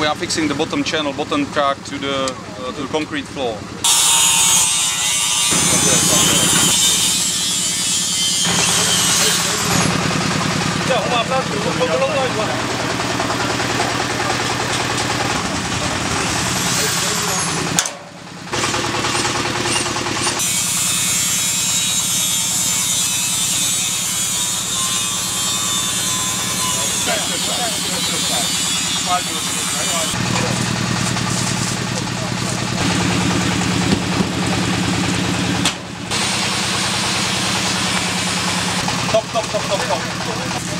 we are fixing the bottom channel, bottom track to the, uh, to the concrete floor. 톡톡톡톡톡.